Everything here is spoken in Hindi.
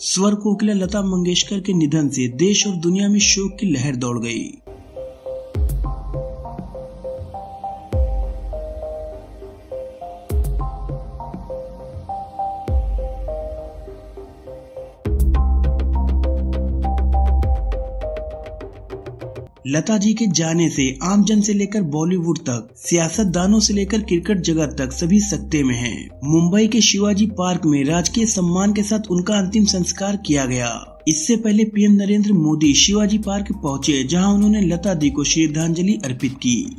स्वर कोकिला लता मंगेशकर के निधन से देश और दुनिया में शोक की लहर दौड़ गई। लता जी के जाने से, आमजन से लेकर बॉलीवुड तक, सियासतदानों से लेकर क्रिकेट जगत तक सभी सकते में हैं। मुंबई के शिवाजी पार्क में राजकीय सम्मान के साथ उनका अंतिम संस्कार किया गया इससे पहले पीएम नरेंद्र मोदी शिवाजी पार्क पहुँचे, जहाँ उन्होंने लता दी को श्रद्धांजलि अर्पित की